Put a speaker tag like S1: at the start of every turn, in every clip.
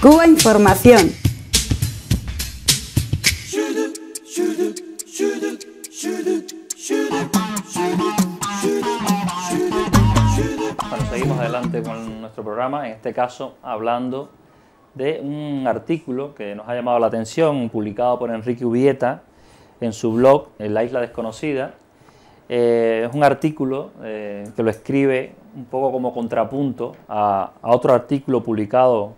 S1: Cuba Información.
S2: Bueno, seguimos adelante con nuestro programa, en este caso hablando de un artículo que nos ha llamado la atención, publicado por Enrique Ubieta en su blog en La Isla Desconocida. Eh, es un artículo eh, que lo escribe un poco como contrapunto a, a, otro artículo publicado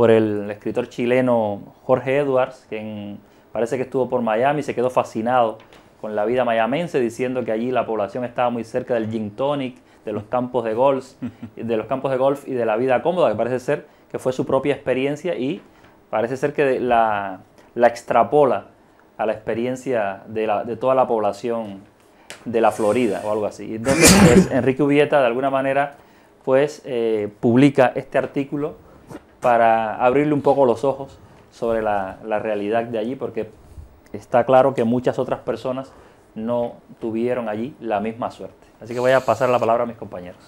S2: por el escritor chileno Jorge Edwards, que parece que estuvo por Miami y se quedó fascinado con la vida mayamense, diciendo que allí la población estaba muy cerca del gin tonic, de los campos de golf, de los campos de golf y de la vida cómoda, que parece ser que fue su propia experiencia y parece ser que la, la extrapola a la experiencia de, la, de, toda la población de la Florida o algo así. Entonces, pues, Enrique Ubieta, de alguna manera, pues eh, publica este artículo para abrirle un poco los ojos sobre la, realidad de allí, porque está claro que muchas otras personas no tuvieron allí la misma suerte. Así que voy a pasar la palabra a mis compañeros.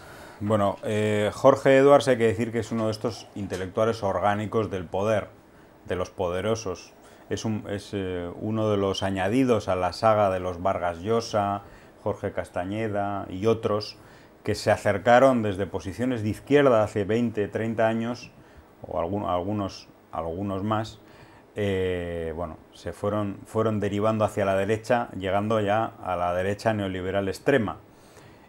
S3: Bueno, eh, Jorge Edwards hay que decir que es uno de estos intelectuales orgánicos del poder, de los poderosos. Es eh, uno de los añadidos a la saga de los Vargas Llosa, Jorge Castañeda y otros que se acercaron desde posiciones de izquierda hace 20, 30 años, o algún, algunos, algunos más, eh, bueno, se fueron, fueron derivando hacia la derecha, llegando ya a la derecha neoliberal extrema.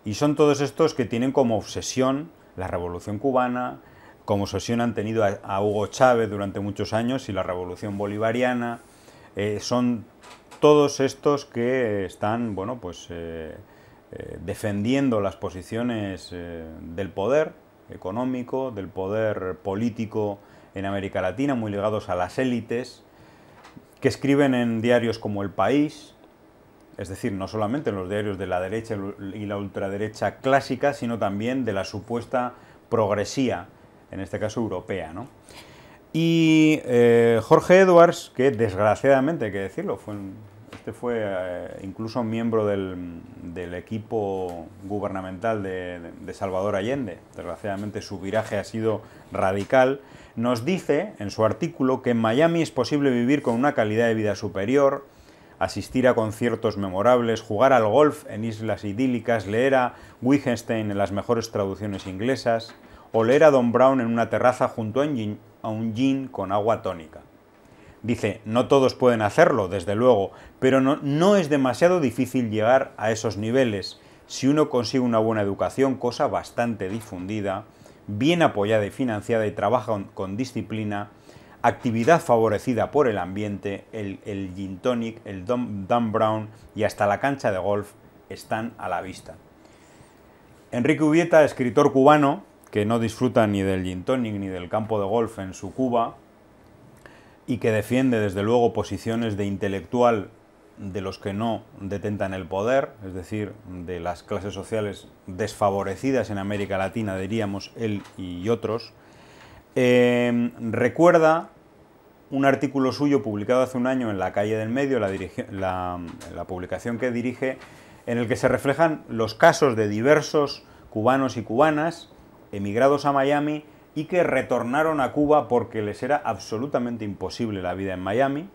S3: Y son todos estos que tienen como obsesión la revolución cubana, como obsesión han tenido a, Hugo Chávez durante muchos años y la revolución bolivariana. Eh, son todos estos que están, bueno, pues eh, defendiendo las posiciones del poder económico, del poder político en América Latina, muy ligados a las élites, que escriben en diarios como El País, es decir, no solamente en los diarios de la derecha y la ultraderecha clásica, sino también de la supuesta progresía, en este caso europea. ¿no? Y eh, Jorge Edwards, que desgraciadamente hay que decirlo, fue un, este fue eh, incluso miembro del, equipo gubernamental de, de, Salvador Allende, desgraciadamente su viraje ha sido radical, nos dice en su artículo que en Miami es posible vivir con una calidad de vida superior, asistir a conciertos memorables, jugar al golf en islas idílicas, leer a Wittgenstein en las mejores traducciones inglesas, o leer a Don Brown en una terraza junto a un gin, a un gin con agua tónica. Dice, no todos pueden hacerlo, desde luego, pero no, no, es demasiado difícil llegar a esos niveles si uno consigue una buena educación, cosa bastante difundida, bien apoyada y financiada y trabaja con, disciplina, actividad favorecida por el ambiente, el, el gin tonic, el Dan Brown y hasta la cancha de golf están a la vista. Enrique Ubieta, escritor cubano, que no disfruta ni del gin tonic ni del campo de golf en su Cuba, y que defiende desde luego posiciones de intelectual de los que no detentan el poder, es decir, de las clases sociales desfavorecidas en América Latina, diríamos, él y otros, eh, recuerda un artículo suyo publicado hace un año en La Calle del Medio, la, la, la publicación que dirige, en el que se reflejan los casos de diversos cubanos y cubanas emigrados a Miami y que retornaron a Cuba porque les era absolutamente imposible la vida en Miami.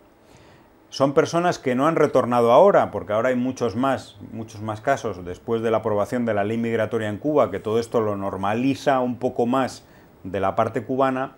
S3: Son personas que no han retornado ahora, porque ahora hay muchos más, muchos más casos después de la aprobación de la ley migratoria en Cuba, que todo esto lo normaliza un poco más de la parte cubana,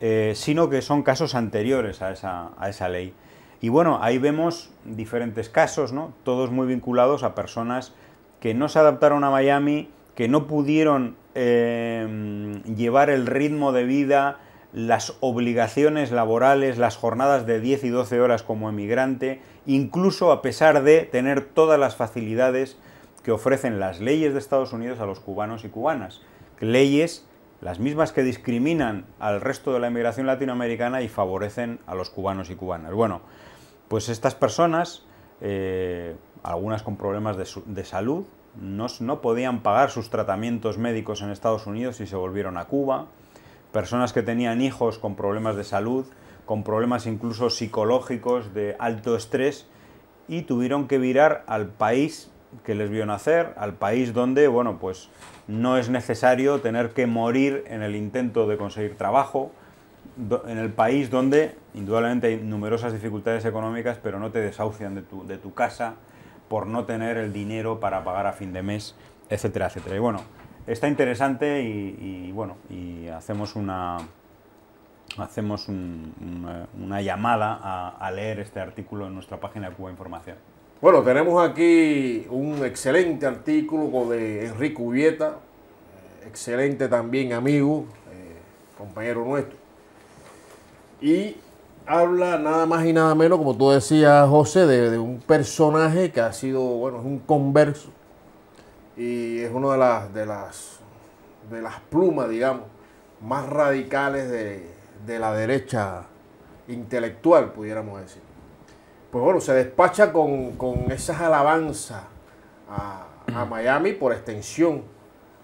S3: eh, sino que son casos anteriores a esa, a esa ley. Y bueno, ahí vemos diferentes casos, ¿no? todos muy vinculados a personas que no se adaptaron a Miami, que no pudieron eh, llevar el ritmo de vida, las obligaciones laborales, las jornadas de 10 y 12 horas como emigrante, incluso a pesar de tener todas las facilidades que ofrecen las leyes de Estados Unidos a los cubanos y cubanas. Leyes las mismas que discriminan al resto de la inmigración latinoamericana y favorecen a los cubanos y cubanas. Bueno, pues estas personas, eh, algunas con problemas de salud, no, no, podían pagar sus tratamientos médicos en Estados Unidos y se volvieron a Cuba, personas que tenían hijos con problemas de salud, con problemas incluso psicológicos de alto estrés y tuvieron que virar al país que les vio nacer, al país donde, bueno, pues no es necesario tener que morir en el intento de conseguir trabajo, en el país donde indudablemente hay numerosas dificultades económicas, pero no te desahucian de tu, de tu casa por no tener el dinero para pagar a fin de mes, etcétera, etcétera. Y bueno, está interesante y, bueno, y hacemos una hacemos una, llamada a, leer este artículo en nuestra página de Cuba Información.
S1: Bueno, tenemos aquí un excelente artículo de Enrique Ubieta, eh, excelente también amigo, eh, compañero nuestro. Y habla nada más y nada menos, como tú decías, José, de, un personaje que ha sido, bueno, es un converso y es una de las, de las, de las plumas, digamos, más radicales de, la derecha intelectual, pudiéramos decir. Pues bueno, se despacha con, esas alabanzas a, a, Miami, por extensión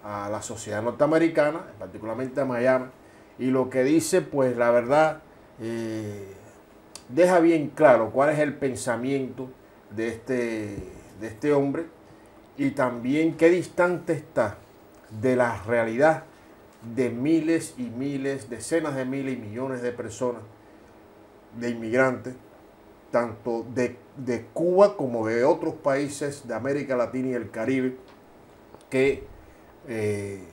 S1: a la sociedad norteamericana, particularmente a Miami, y lo que dice, pues la verdad, eh, deja bien claro cuál es el pensamiento de este, de este hombre y también qué distante está de la realidad de miles y miles, decenas de miles y millones de personas, de inmigrantes, tanto de, Cuba como de otros países de América Latina y el Caribe, que eh,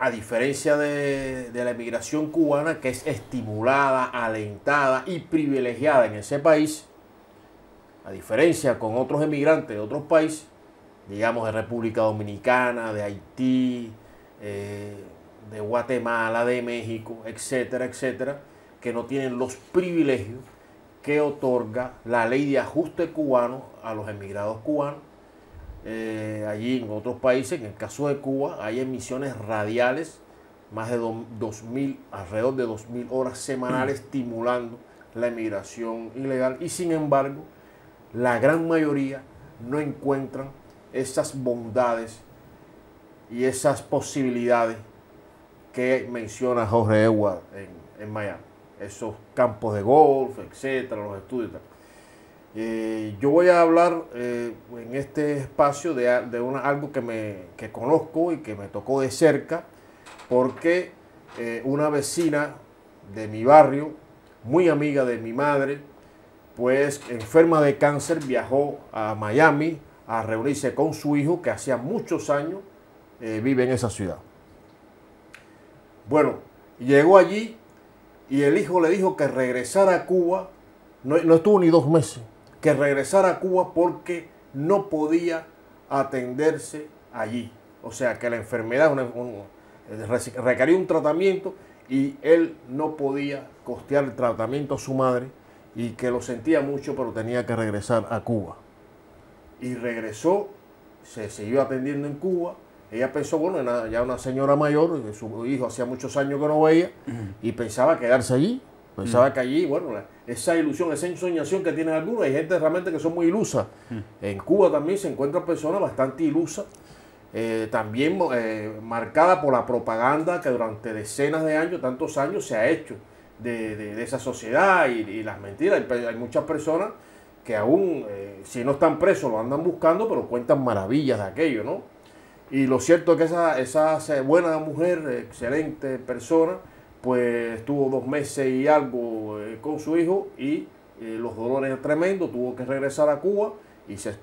S1: a diferencia de, la emigración cubana, que es estimulada, alentada y privilegiada en ese país, a diferencia con otros emigrantes de otros países, digamos de República Dominicana, de Haití, eh, de Guatemala, de México, etcétera, etcétera, que no tienen los privilegios que otorga la ley de ajuste cubano a los emigrados cubanos eh, allí en otros países, en el caso de Cuba, hay emisiones radiales, más de 2000, alrededor de 2.000 horas semanales estimulando la emigración ilegal y sin embargo la gran mayoría no encuentran esas bondades y esas posibilidades que menciona Jorge Edward en, en Miami. Esos campos de golf, etcétera, los estudios. Eh, yo voy a hablar eh, en este espacio de, algo que, me, conozco y que me tocó de cerca, porque eh, una vecina de mi barrio, muy amiga de mi madre, pues enferma de cáncer, viajó a Miami a reunirse con su hijo, que hacía muchos años vive en esa ciudad. Bueno, llegó allí y el hijo le dijo que regresara a Cuba, no, no estuvo ni dos meses, que regresara a Cuba porque no podía atenderse allí. O sea, que la enfermedad requería un tratamiento y él no podía costear el tratamiento a su madre y que lo sentía mucho, pero tenía que regresar a Cuba. Y regresó, se siguió atendiendo en Cuba. Ella pensó, bueno, ya una señora mayor, su hijo hacía muchos años que no veía, y pensaba quedarse allí. Pensaba que allí, bueno, esa ilusión, esa ensoñación que tienen algunos, hay gente realmente que son muy ilusas. En Cuba también se encuentran personas bastante ilusas, eh, también eh, marcada por la propaganda que durante decenas de años, tantos años, se ha hecho de, esa sociedad y, las mentiras. Hay, muchas personas que aún, eh, si no están presos, lo andan buscando, pero cuentan maravillas de aquello, ¿no? Y lo cierto es que esa, esa buena mujer, excelente persona, pues estuvo dos meses y algo eh, con su hijo y eh, los dolores tremendos, tuvo que regresar a Cuba y se,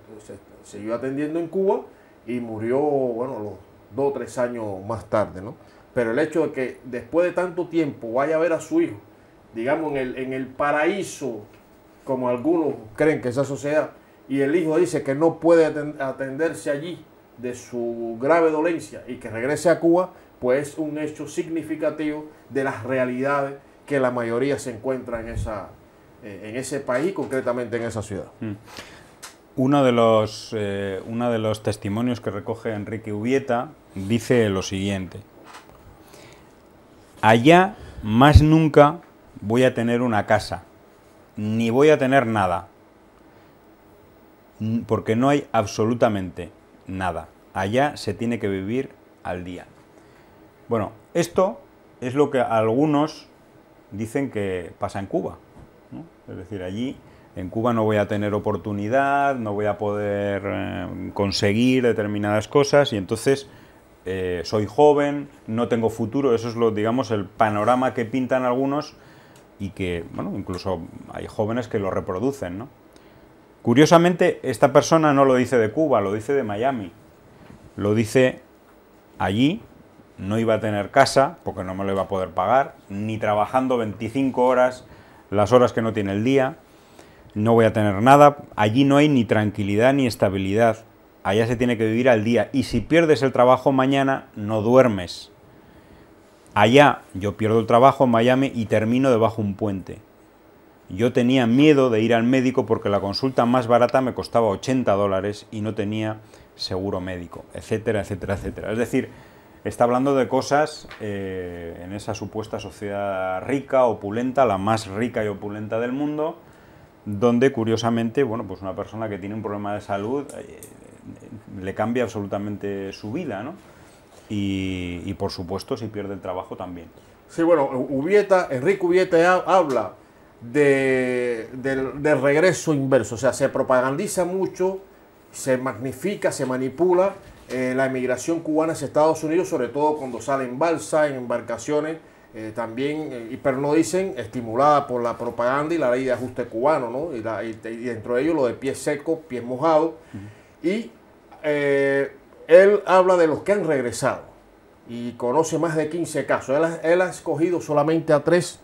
S1: siguió atendiendo en Cuba y murió, bueno, los dos o tres años más tarde, ¿no? Pero el hecho de que después de tanto tiempo vaya a ver a su hijo, digamos, en el, en el paraíso, como algunos creen que esa sociedad, y el hijo dice que no puede atenderse allí de su grave dolencia y que regrese a Cuba, pues un hecho significativo de las realidades que la mayoría se encuentra en, esa, eh, en ese país, concretamente en esa ciudad. Mm.
S3: Uno de, los, eh, uno de los testimonios que recoge Enrique Ubieta dice lo siguiente. Allá más nunca voy a tener una casa, ni voy a tener nada, porque no hay absolutamente nada. Allá se tiene que vivir al día. Bueno, esto es lo que algunos dicen que pasa en Cuba. Es decir, allí en Cuba no voy a tener oportunidad, no voy a poder eh, conseguir determinadas cosas y entonces eh, soy joven, no tengo futuro, eso es lo, digamos, el panorama que pintan algunos y que, bueno, incluso hay jóvenes que lo reproducen. Curiosamente, esta persona no lo dice de Cuba, lo dice de Miami. Lo dice allí, no iba a tener casa, porque no me lo iba a poder pagar, ni trabajando 25 horas, las horas que no tiene el día, no voy a tener nada, allí no hay ni tranquilidad ni estabilidad, allá se tiene que vivir al día, y si pierdes el trabajo mañana, no duermes. Allá yo pierdo el trabajo en Miami y termino debajo un puente. Yo tenía miedo de ir al médico porque la consulta más barata me costaba 80 dólares y no tenía seguro médico, etcétera, etcétera, etcétera. Es decir, está hablando de cosas eh, en esa supuesta sociedad rica, opulenta, la más rica y opulenta del mundo, donde curiosamente, bueno, pues una persona que tiene un problema de salud eh, le cambia absolutamente su vida, ¿no? y, por supuesto si pierde el trabajo también.
S1: Sí, bueno, Ubieta, Enrique Ubieta habla de, del, regreso inverso, o sea, se propagandiza mucho, se magnifica, se manipula eh, la emigración cubana hacia Estados Unidos, sobre todo cuando sale en balsa, en embarcaciones, eh, también, eh, pero no dicen estimulada por la propaganda y la ley de ajuste cubano, ¿no? Y, dentro de ello lo de pies secos, pies mojados. Y él habla de los que han regresado y conoce más de 15 casos. Él, ha escogido solamente a tres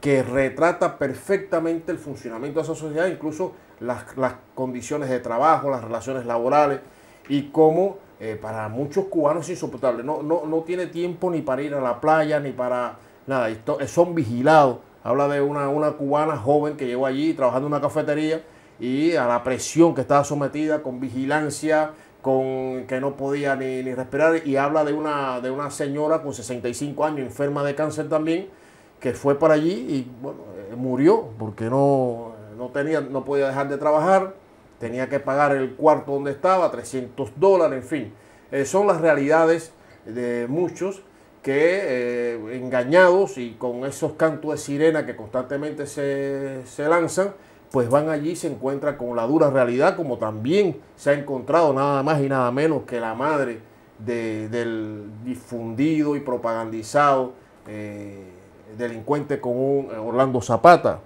S1: que retrata perfectamente el funcionamiento de esa sociedad, incluso las, condiciones de trabajo, las relaciones laborales y cómo eh, para muchos cubanos es insoportable. No, no, no tiene tiempo ni para ir a la playa ni para nada. son vigilados. Habla de una, una cubana joven que llegó allí trabajando en una cafetería y a la presión que estaba sometida con vigilancia, con que no podía ni, respirar y habla de una, de una señora con 65 años, enferma de cáncer también, que fue para allí y bueno, eh, murió porque no, no, tenía, no podía dejar de trabajar, tenía que pagar el cuarto donde estaba, 300 dólares, en fin. Eh, son las realidades de muchos que eh, engañados y con esos cantos de sirena que constantemente se, se lanzan, pues van allí y se encuentran con la dura realidad, como también se ha encontrado nada más y nada menos que la madre del difundido y propagandizado eh, delincuente común eh, Orlando Zapata,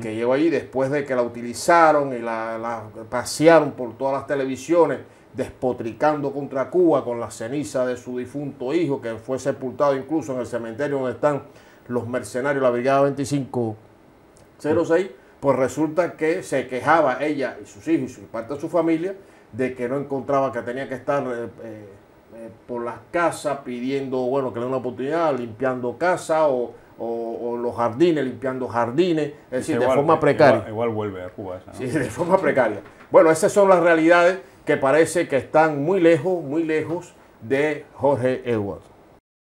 S1: que llegó allí después de que la utilizaron y la, pasearon por todas las televisiones, despotricando contra Cuba con la ceniza de su difunto hijo, que fue sepultado incluso en el cementerio donde están los mercenarios, la Brigada 2506 pues resulta que se quejaba ella y sus hijos y parte de su familia de que no encontraba que tenía que estar eh, eh, eh, por las casas pidiendo, bueno, que le den una oportunidad, limpiando casa o, los jardines, limpiando jardines, es decir, de forma precaria.
S3: Igual, vuelve a Cuba.
S1: Sí, de forma precaria. Bueno, esas son las realidades que parece que están muy lejos, muy lejos de Jorge Edwards.